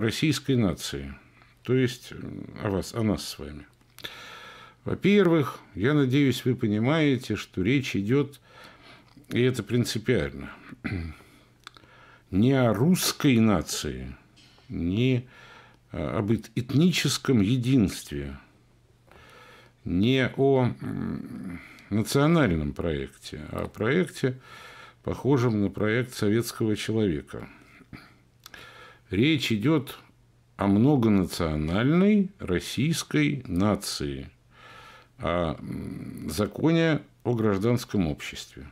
российской нации, то есть о вас, о нас с вами. Во-первых, я надеюсь, вы понимаете, что речь идет, и это принципиально, не о русской нации, не об этническом единстве, не о национальном проекте, а о проекте, похожем на проект советского человека. Речь идет о многонациональной российской нации, о законе о гражданском обществе.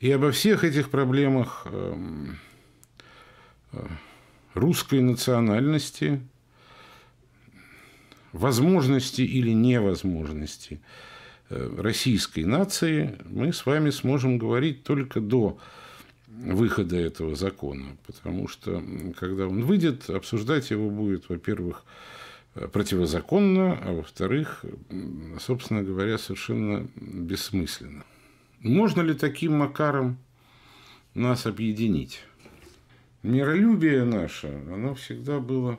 И обо всех этих проблемах эм, э, русской национальности, возможности или невозможности э, российской нации мы с вами сможем говорить только до выхода этого закона, потому что когда он выйдет, обсуждать его будет, во-первых, противозаконно, а во-вторых, собственно говоря, совершенно бессмысленно. Можно ли таким макаром нас объединить? Миролюбие наше, оно всегда было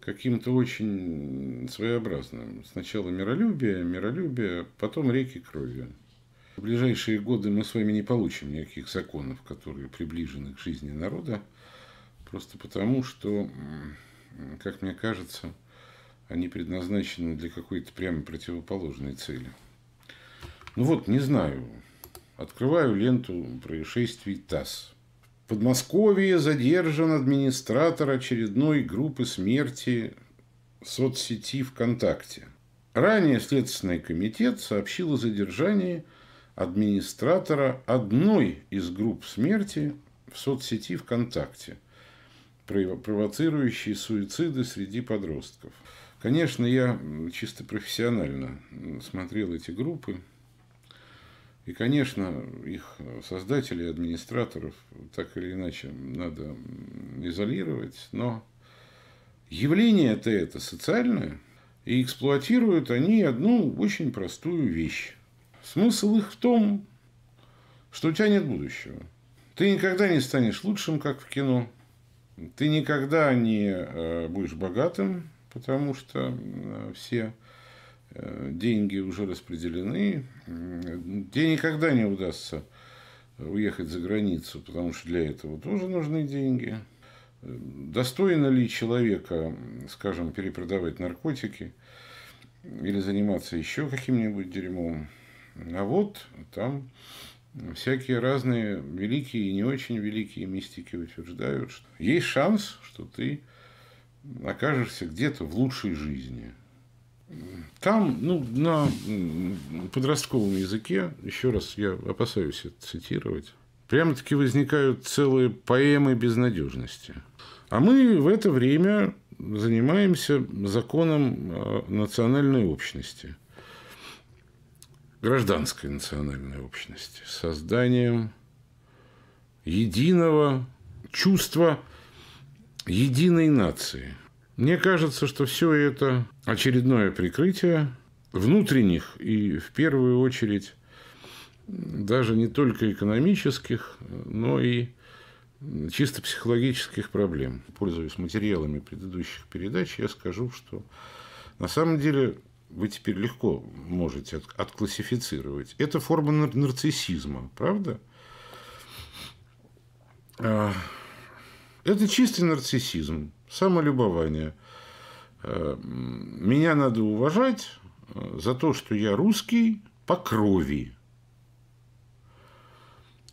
каким-то очень своеобразным. Сначала миролюбие, миролюбие, потом реки крови. В ближайшие годы мы с вами не получим никаких законов, которые приближены к жизни народа, просто потому что, как мне кажется, они предназначены для какой-то прямо противоположной цели. Ну вот, не знаю, открываю ленту происшествий ТАСС. В Подмосковье задержан администратор очередной группы смерти соцсети ВКонтакте. Ранее Следственный комитет сообщил о задержании администратора одной из групп смерти в соцсети ВКонтакте, провоцирующей суициды среди подростков. Конечно, я чисто профессионально смотрел эти группы. И, конечно, их создателей, администраторов так или иначе надо изолировать, но явление это это социальное, и эксплуатируют они одну очень простую вещь. Смысл их в том, что у тебя нет будущего. Ты никогда не станешь лучшим, как в кино. Ты никогда не э, будешь богатым, потому что э, все э, деньги уже распределены. Тебе никогда не удастся уехать за границу, потому что для этого тоже нужны деньги. Достойно ли человека, скажем, перепродавать наркотики или заниматься еще каким-нибудь дерьмом? А вот там всякие разные великие и не очень великие мистики утверждают, что есть шанс, что ты окажешься где-то в лучшей жизни. Там, ну, на подростковом языке, еще раз я опасаюсь это цитировать, прямо-таки возникают целые поэмы безнадежности. А мы в это время занимаемся законом национальной общности – гражданской национальной общности, созданием единого чувства единой нации. Мне кажется, что все это очередное прикрытие внутренних и в первую очередь даже не только экономических, но и чисто психологических проблем. Пользуясь материалами предыдущих передач, я скажу, что на самом деле вы теперь легко можете от, отклассифицировать. Это форма нарциссизма, правда? А, это чистый нарциссизм, самолюбование. А, меня надо уважать а, за то, что я русский по крови.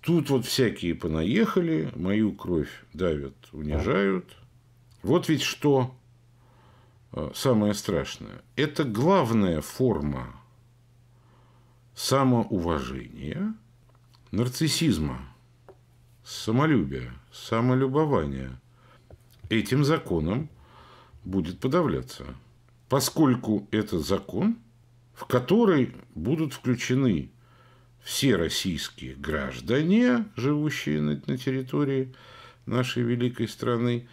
Тут вот всякие понаехали, мою кровь давят, унижают. Вот ведь что самое страшное. Это главная форма самоуважения, нарциссизма, самолюбия, самолюбования. Этим законом будет подавляться, поскольку это закон, в который будут включены все российские граждане, живущие на, на территории нашей великой страны,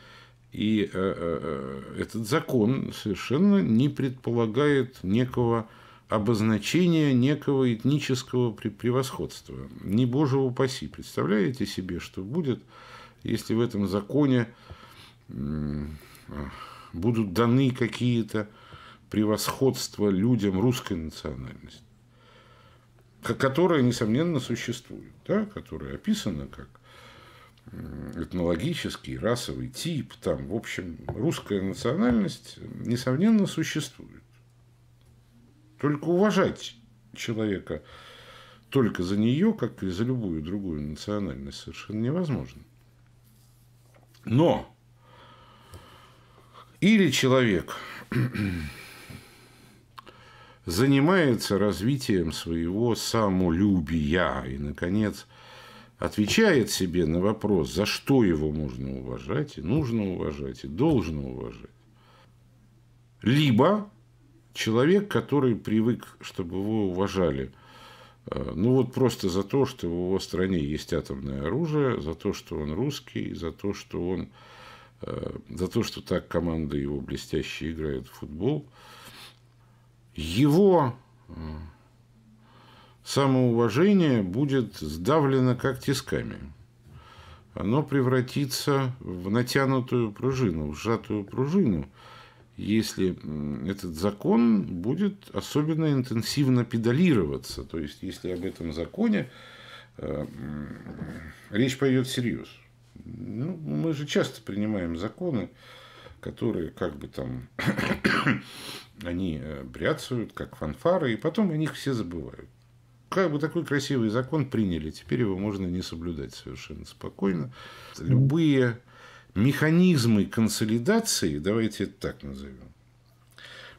и э, э, э, этот закон совершенно не предполагает некого обозначения некого этнического превосходства. Не боже упаси. Представляете себе, что будет, если в этом законе будут даны какие-то превосходства людям русской национальности, которая, несомненно, существует, да, которая описана как этнологический, расовый тип, там, в общем, русская национальность, несомненно, существует. Только уважать человека только за нее, как и за любую другую национальность, совершенно невозможно. Но или человек занимается развитием своего самолюбия и, наконец, отвечает себе на вопрос, за что его можно уважать, и нужно уважать, и должно уважать. Либо человек, который привык, чтобы его уважали, э, ну вот просто за то, что в его стране есть атомное оружие, за то, что он русский, за то, что он э, за то, что так команда его блестяще играет в футбол, его э, самоуважение будет сдавлено как тисками. Оно превратится в натянутую пружину, в сжатую пружину, если этот закон будет особенно интенсивно педалироваться. То есть, если об этом законе э, речь пойдет всерьез. Ну, мы же часто принимаем законы, которые как бы там они э, бряцают, как фанфары, и потом о них все забывают как бы такой красивый закон приняли, теперь его можно не соблюдать совершенно спокойно. Любые механизмы консолидации, давайте это так назовем,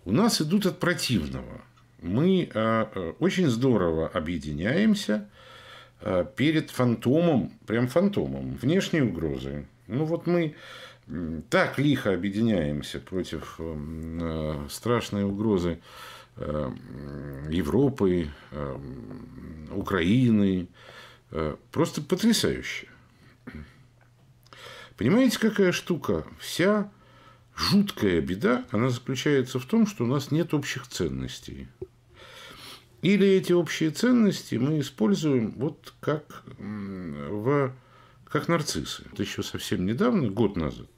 у нас идут от противного. Мы а, а, очень здорово объединяемся а, перед фантомом, прям фантомом, внешней угрозы. Ну вот мы так лихо объединяемся против страшной угрозы Европы, э, Украины. Э, просто потрясающе. Понимаете, какая штука? Вся жуткая беда, она заключается в том, что у нас нет общих ценностей. Или эти общие ценности мы используем вот как, в, как нарциссы. Это еще совсем недавно, год назад,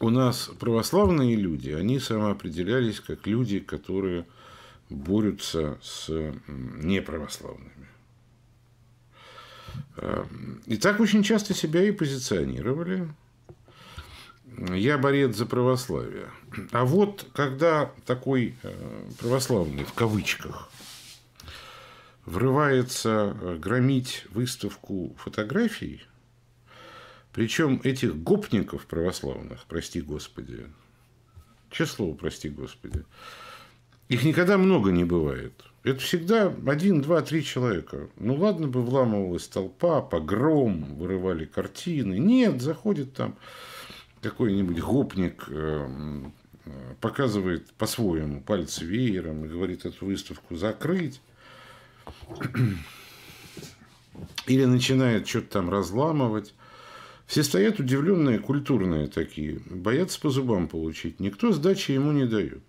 у нас православные люди, они самоопределялись как люди, которые борются с неправославными. А, и так очень часто себя и позиционировали. Я борец за православие. А вот когда такой э, православный, в кавычках, врывается э, громить выставку фотографий – причем этих гопников православных, прости Господи, число, прости Господи, их никогда много не бывает. Это всегда один, два, три человека. Ну, ладно бы вламывалась толпа, погром, вырывали картины. Нет, заходит там какой-нибудь гопник, э, показывает по-своему пальцы веером и говорит эту выставку закрыть. Или начинает что-то там разламывать. Все стоят удивленные, культурные такие, боятся по зубам получить. Никто сдачи ему не дает.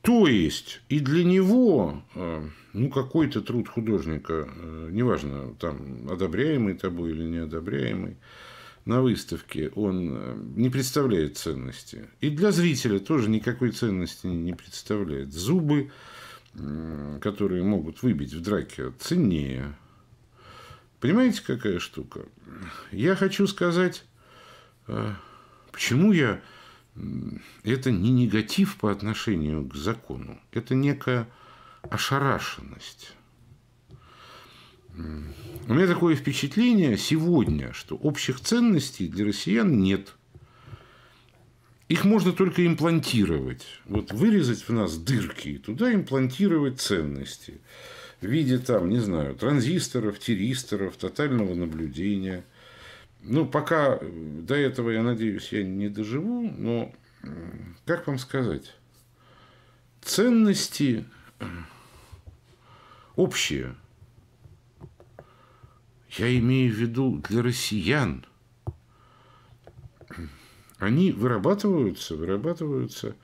То есть, и для него, э, ну, какой-то труд художника, э, неважно, там, одобряемый тобой или неодобряемый, на выставке он э, не представляет ценности. И для зрителя тоже никакой ценности не представляет. Зубы, которые могут выбить в драке, ценнее. Понимаете, какая штука? Я хочу сказать, э, почему я... Это не негатив по отношению к закону, это некая ошарашенность. У меня такое впечатление сегодня, что общих ценностей для россиян нет. Их можно только имплантировать. Вот вырезать в нас дырки и туда имплантировать ценности в виде там, не знаю, транзисторов, тиристоров, тотального наблюдения. Ну, пока до этого, я надеюсь, я не доживу, но как вам сказать, ценности общие. Я имею в виду для россиян. Они вырабатываются, вырабатываются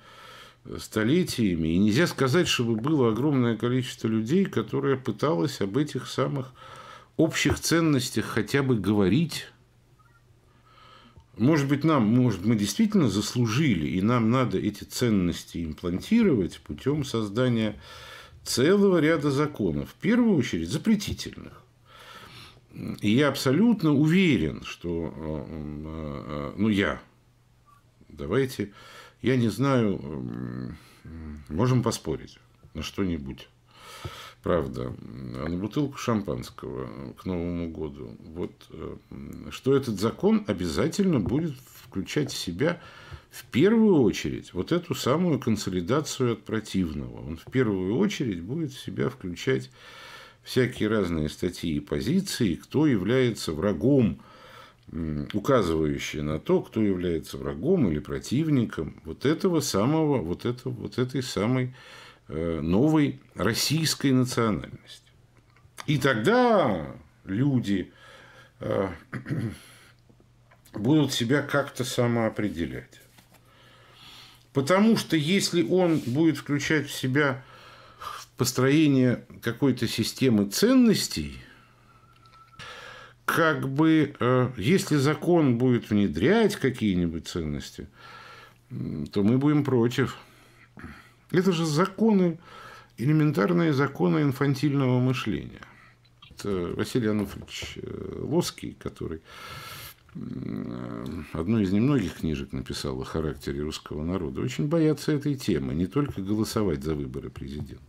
столетиями. И нельзя сказать, чтобы было огромное количество людей, которое пыталось об этих самых общих ценностях хотя бы говорить. Может быть, нам, может, мы действительно заслужили, и нам надо эти ценности имплантировать путем создания целого ряда законов, в первую очередь запретительных. И я абсолютно уверен, что, э, э, ну, я, давайте, я не знаю, можем поспорить на что-нибудь. Правда, на бутылку шампанского к Новому году. Вот э, что этот закон обязательно будет включать в себя в первую очередь вот эту самую консолидацию от противного. Он в первую очередь будет в себя включать всякие разные статьи и позиции, кто является врагом, указывающие на то, кто является врагом или противником вот этого самого, вот, это, вот этой самой э, новой российской национальности. И тогда люди э, будут себя как-то самоопределять. Потому что если он будет включать в себя построение какой-то системы ценностей, как бы, э, если закон будет внедрять какие-нибудь ценности, то мы будем против. Это же законы, элементарные законы инфантильного мышления. Это Василий Ануфриевич э, Лоский, который одну из немногих книжек написал о характере русского народа, очень боятся этой темы, не только голосовать за выборы президента.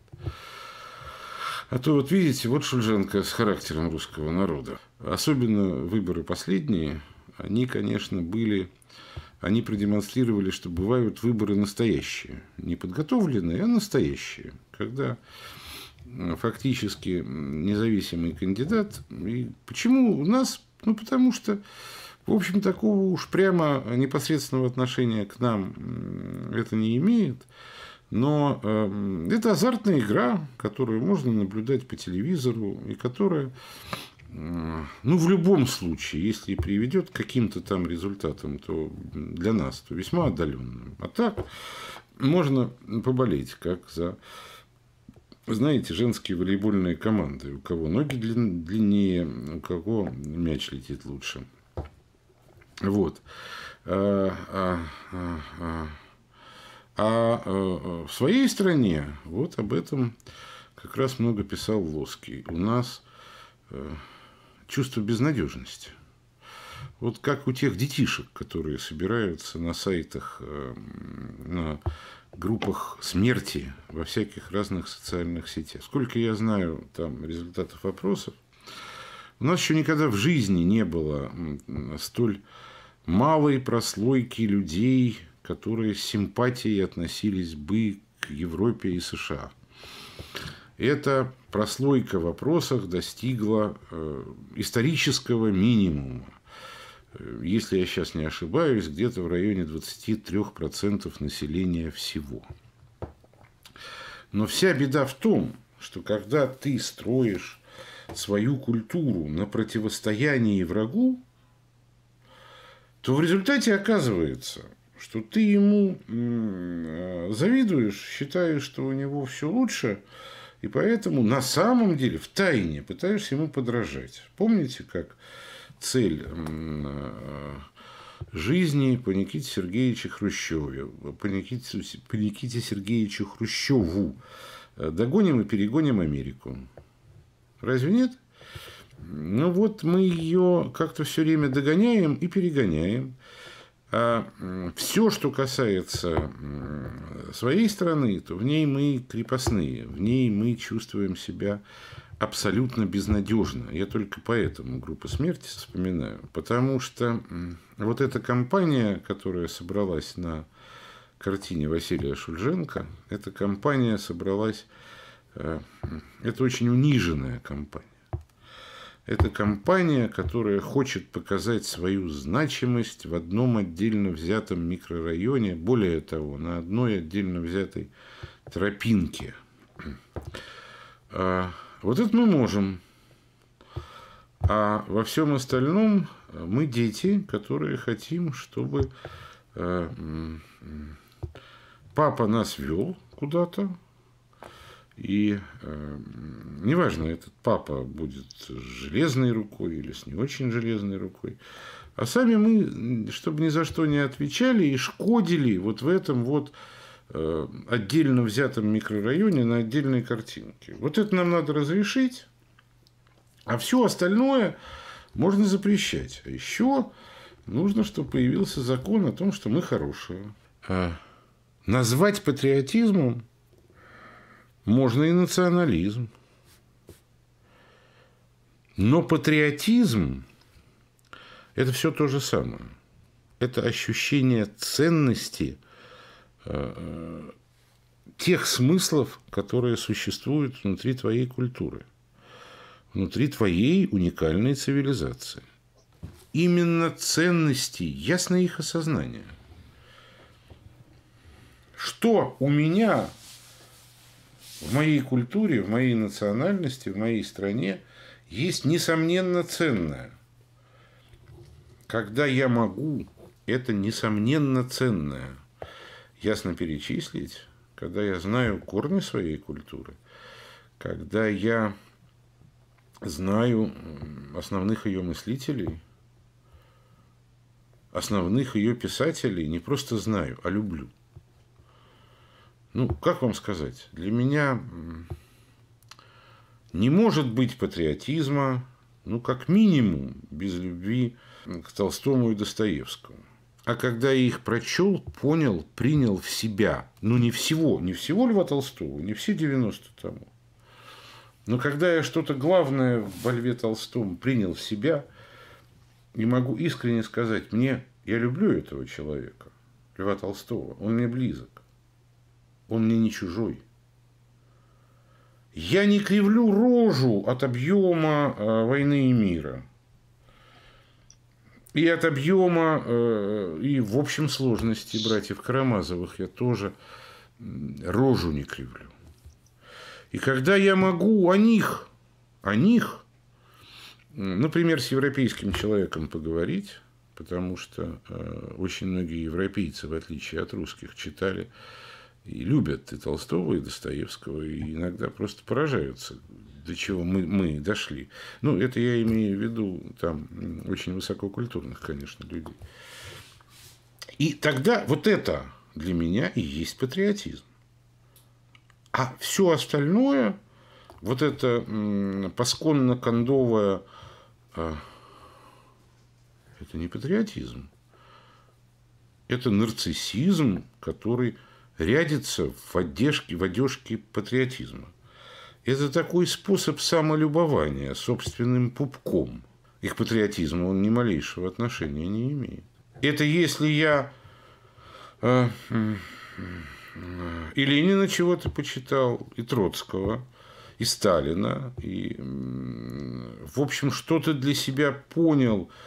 А то вот видите, вот Шульженко с характером русского народа. Особенно выборы последние, они, конечно, были, они продемонстрировали, что бывают выборы настоящие. Не подготовленные, а настоящие. Когда фактически независимый кандидат. И почему у нас? Ну, потому что в общем, такого уж прямо непосредственного отношения к нам это не имеет. Но э, это азартная игра, которую можно наблюдать по телевизору, и которая, э, ну, в любом случае, если приведет к каким-то там результатам, то для нас, то весьма отдаленным. А так можно поболеть, как за знаете, женские волейбольные команды, у кого ноги длиннее, у кого мяч летит лучше. Вот. А, а, а, а э, в своей стране вот об этом как раз много писал Лоский. У нас э, чувство безнадежности. Вот как у тех детишек, которые собираются на сайтах, э, на группах смерти во всяких разных социальных сетях. Сколько я знаю там результатов опросов, у нас еще никогда в жизни не было столь малой прослойки людей, которые с симпатией относились бы к Европе и США. Эта прослойка в вопросах достигла э, исторического минимума. Если я сейчас не ошибаюсь, где-то в районе 23% населения всего. Но вся беда в том, что когда ты строишь свою культуру на противостоянии врагу, то в результате оказывается, что ты ему э, завидуешь, считаешь, что у него все лучше, и поэтому на самом деле в тайне пытаешься ему подражать. Помните, как цель э, жизни по Никите Сергеевичу Хрущеве, по Никите, по Никите Сергеевичу Хрущеву. Догоним и перегоним Америку. Разве нет? Ну вот мы ее как-то все время догоняем и перегоняем. А все, что касается своей страны, то в ней мы крепостные, в ней мы чувствуем себя абсолютно безнадежно. Я только поэтому группу смерти вспоминаю. Потому что вот эта компания, которая собралась на картине Василия Шульженко, эта компания собралась... Э, это очень униженная компания. Это компания, которая хочет показать свою значимость в одном отдельно взятом микрорайоне, более того, на одной отдельно взятой тропинке. А, вот это мы можем. А во всем остальном мы дети, которые хотим, чтобы а, папа нас вел куда-то, И э, неважно, этот папа будет с железной рукой или с не очень железной рукой. А сами мы, чтобы ни за что не отвечали и шкодили вот в этом вот э, отдельно взятом микрорайоне на отдельной картинке. Вот это нам надо разрешить, а все остальное можно запрещать. А еще нужно, чтобы появился закон о том, что мы хорошие. А назвать патриотизмом можно и национализм. Но патриотизм – это все то же самое. Это ощущение ценности э, тех смыслов, которые существуют внутри твоей культуры, внутри твоей уникальной цивилизации. Именно ценности, ясно их осознание. Что у меня в моей культуре, в моей национальности, в моей стране есть несомненно ценное. Когда я могу это несомненно ценное ясно перечислить, когда я знаю корни своей культуры, когда я знаю основных ее мыслителей, основных ее писателей, не просто знаю, а люблю – ну, как вам сказать, для меня не может быть патриотизма, ну, как минимум, без любви к Толстому и Достоевскому. А когда я их прочел, понял, принял в себя, ну, не всего, не всего Льва Толстого, не все 90 тому. Но когда я что-то главное во Льве Толстом принял в себя, не могу искренне сказать, мне, я люблю этого человека, Льва Толстого, он мне близок. Он мне не чужой. Я не кривлю рожу от объема э, войны и мира. И от объема, э, и в общем сложности братьев Карамазовых я тоже рожу не кривлю. И когда я могу о них, о них, например, с европейским человеком поговорить, потому что э, очень многие европейцы, в отличие от русских, читали и любят и Толстого, и Достоевского, и иногда просто поражаются, до чего мы, мы дошли. Ну, это я имею в виду там очень высококультурных, конечно, людей. И тогда вот это для меня и есть патриотизм. А все остальное, вот это посконно-кондовое, а, это не патриотизм. Это нарциссизм, который рядится в одежке, в одежке патриотизма. Это такой способ самолюбования собственным пупком. Их патриотизму он ни малейшего отношения не имеет. Это если я э, э, и Ленина чего-то почитал, и Троцкого, и Сталина, и, в общем, что-то для себя понял –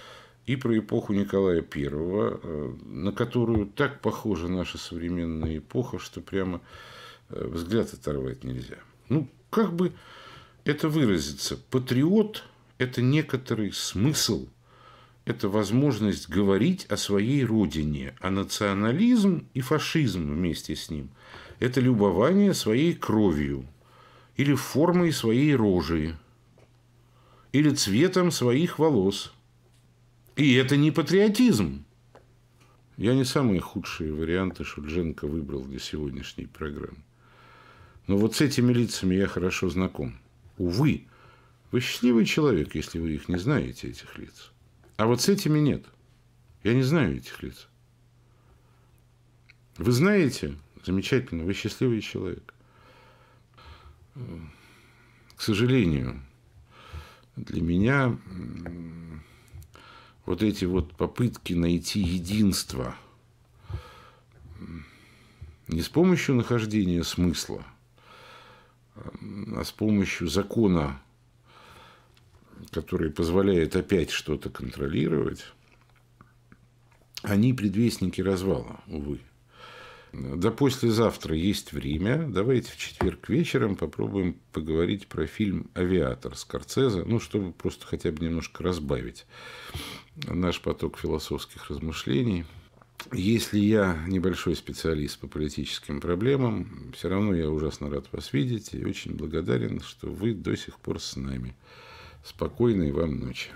и про эпоху Николая I, э, на которую так похожа наша современная эпоха, что прямо э, взгляд оторвать нельзя. Ну, как бы это выразиться? Патриот – это некоторый смысл, это возможность говорить о своей родине, а национализм и фашизм вместе с ним – это любование своей кровью или формой своей рожи, или цветом своих волос – и это не патриотизм. Я не самые худшие варианты Шульженко выбрал для сегодняшней программы. Но вот с этими лицами я хорошо знаком. Увы, вы счастливый человек, если вы их не знаете, этих лиц. А вот с этими нет. Я не знаю этих лиц. Вы знаете, замечательно, вы счастливый человек. К сожалению, для меня вот эти вот попытки найти единство не с помощью нахождения смысла, а с помощью закона, который позволяет опять что-то контролировать, они предвестники развала, увы. До послезавтра есть время. Давайте в четверг вечером попробуем поговорить про фильм «Авиатор» Скорцеза, ну, чтобы просто хотя бы немножко разбавить наш поток философских размышлений. Если я небольшой специалист по политическим проблемам, все равно я ужасно рад вас видеть и очень благодарен, что вы до сих пор с нами. Спокойной вам ночи.